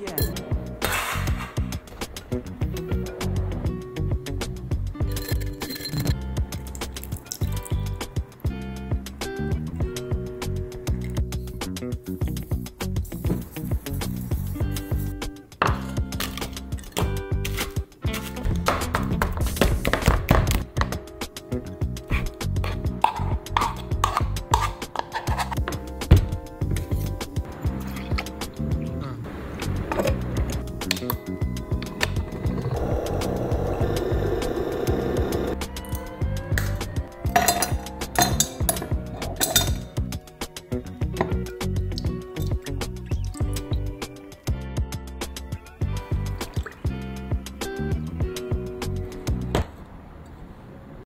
Yeah.